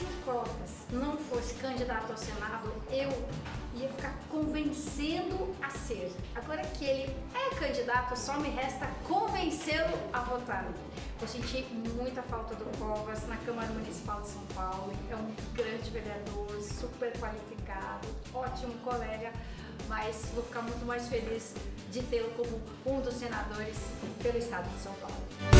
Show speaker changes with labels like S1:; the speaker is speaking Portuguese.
S1: se o Covas não fosse candidato ao Senado, eu ia ficar convencendo a ser. Agora que ele é candidato, só me resta convencê-lo a votar. Vou sentir muita falta do Covas na Câmara Municipal de São Paulo. É um grande vereador, super qualificado, ótimo colega, mas vou ficar muito mais feliz de tê-lo como um dos senadores pelo estado de São Paulo.